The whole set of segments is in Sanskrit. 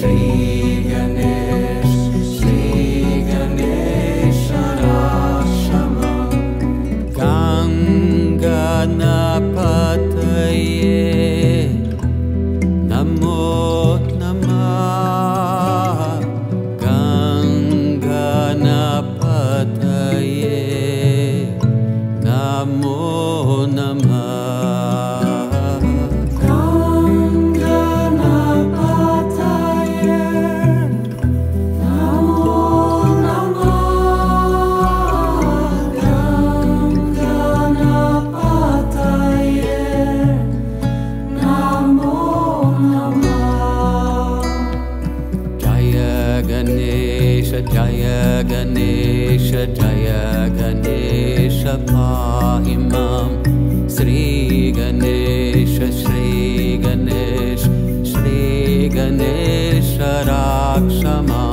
See. जय गणेश जय गणेश पाहि मां श्रीगणेश श्रीगणेश श्रीगणेश राक्षमा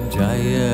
गणेश